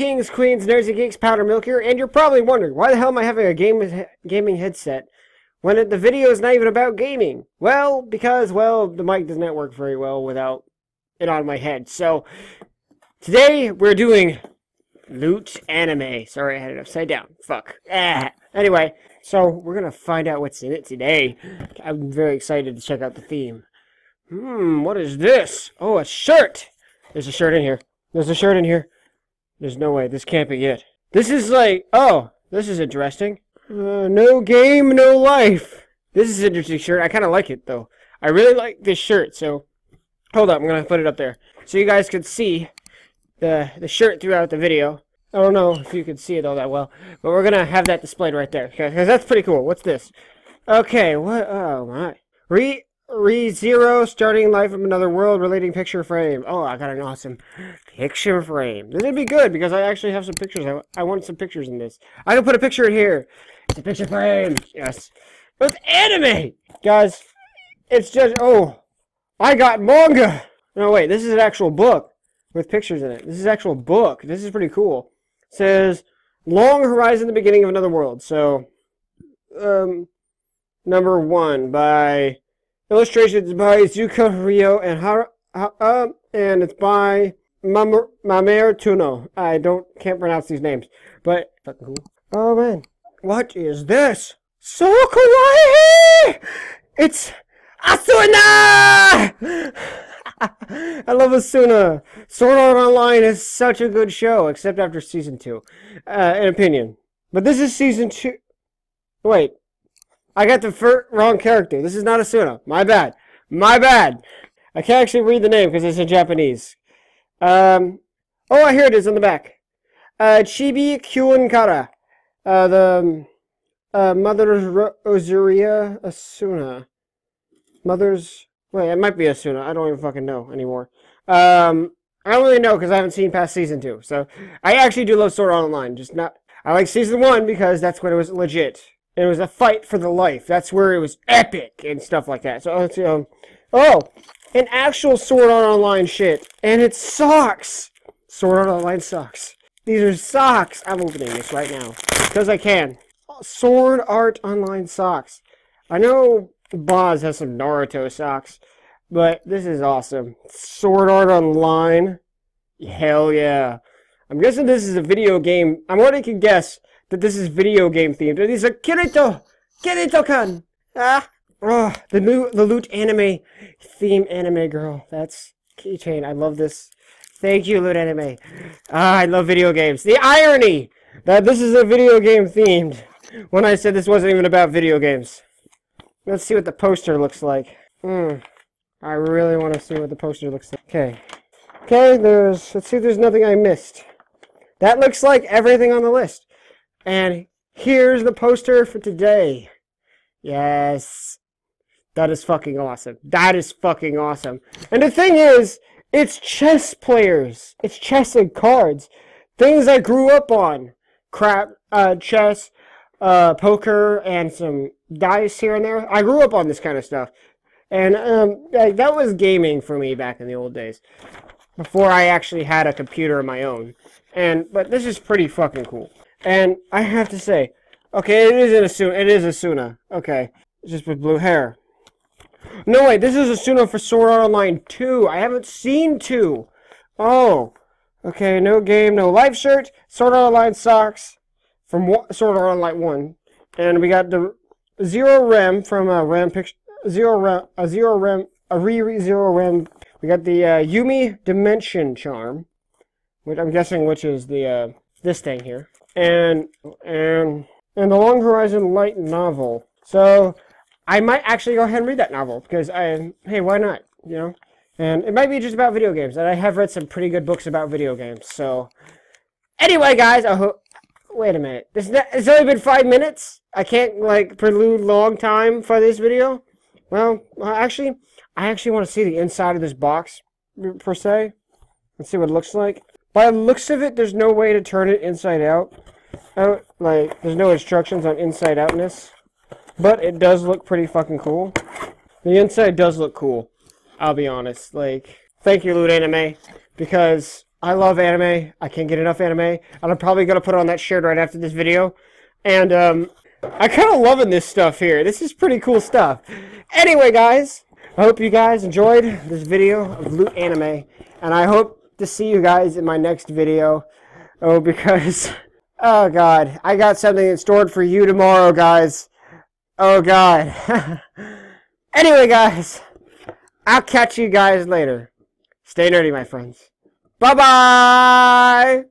kings, queens, nerds and geeks, powder milk here, and you're probably wondering, why the hell am I having a game gaming headset when it, the video is not even about gaming? Well, because, well, the mic does not work very well without it on my head. So, today we're doing loot anime. Sorry, I had it upside down. Fuck. Ah. Anyway, so we're gonna find out what's in it today. I'm very excited to check out the theme. Hmm, what is this? Oh, a shirt! There's a shirt in here. There's a shirt in here. There's no way. This can't be it. This is like... Oh, this is interesting. Uh, no game, no life. This is interesting shirt. I kind of like it, though. I really like this shirt, so... Hold up, I'm going to put it up there. So you guys can see the, the shirt throughout the video. I don't know if you can see it all that well, but we're going to have that displayed right there. Because that's pretty cool. What's this? Okay, what? Oh, my. Re Re-Zero, starting life from another world, relating picture frame. Oh, I got an awesome picture frame. This would be good because I actually have some pictures. I, I want some pictures in this. I can put a picture in here. It's a picture frame. Yes. It's anime! Guys, it's just, oh, I got manga. No, wait, this is an actual book with pictures in it. This is actual book. This is pretty cool. It says, Log Horizon, the beginning of another world. So, um, number one by Illustrations by Zuka Rio and Har uh, and it's by Mamer Tuno. I don't can't pronounce these names, but fucking cool. Oh man, what is this? So kawaii! It's Asuna! I love Asuna. Sword Art Online is such a good show, except after season two, uh, in opinion. But this is season two. Wait, I got the fir- wrong character. This is not Asuna. My bad. My bad. I can't actually read the name because it's in Japanese. Um, oh, here it is on the back. Uh, Chibi Kyunkara. Uh, the um, uh, Mother's Ozuria Asuna. Mother's. Wait, it might be Asuna. I don't even fucking know anymore. Um, I don't really know because I haven't seen past season two. So I actually do love Sword Online. Just not. I like season one because that's when it was legit it was a fight for the life. That's where it was epic and stuff like that. So um, oh, an actual Sword Art Online shit, and it sucks. Sword Art Online sucks. These are socks. I'm opening this right now because I can. Sword Art Online socks. I know Boz has some Naruto socks, but this is awesome. Sword Art Online. Hell yeah. I'm guessing this is a video game. I'm already can guess that this is video game themed. And he's like, Kirito! Kirito-kan! Ah! Oh, the new, the Loot anime theme anime girl. That's keychain. I love this. Thank you, Loot anime. Ah, I love video games. The irony that this is a video game themed when I said this wasn't even about video games. Let's see what the poster looks like. Hmm. I really want to see what the poster looks like. Okay. Okay, there's, let's see if there's nothing I missed. That looks like everything on the list. And here's the poster for today. Yes. That is fucking awesome. That is fucking awesome. And the thing is, it's chess players. It's chess and cards. Things I grew up on. Crap, uh, chess, uh, poker, and some dice here and there. I grew up on this kind of stuff. And um, that was gaming for me back in the old days. Before I actually had a computer of my own. And But this is pretty fucking cool. And I have to say, okay, it is an Asuna. It is Asuna. Okay, just with blue hair. No, wait, this is Asuna for Sword Art Online 2. I haven't seen 2. Oh. Okay, no game, no life shirt. Sword Art Online socks from Sword Art Online 1. And we got the Zero Rem from a uh, Rem picture. Zero Rem, a Zero Rem, a Re Re Zero Rem. We got the uh, Yumi Dimension Charm, which I'm guessing which is the uh, this thing here and and and the Log Horizon light novel. So I might actually go ahead and read that novel because I hey why not you know and it might be just about video games and I have read some pretty good books about video games. So anyway, guys, I hope. Wait a minute. This it's only been five minutes. I can't like prelude long time for this video. Well, actually, I actually want to see the inside of this box per se and see what it looks like. By the looks of it, there's no way to turn it inside out. out like, there's no instructions on inside outness. But it does look pretty fucking cool. The inside does look cool. I'll be honest. Like, thank you, Loot Anime. Because I love anime. I can't get enough anime. And I'm probably going to put on that shirt right after this video. And um, I kind of loving this stuff here. This is pretty cool stuff. Anyway, guys, I hope you guys enjoyed this video of Loot Anime. And I hope to see you guys in my next video. Oh, because... Oh, God. I got something in store for you tomorrow, guys. Oh, God. anyway, guys. I'll catch you guys later. Stay nerdy, my friends. Bye-bye!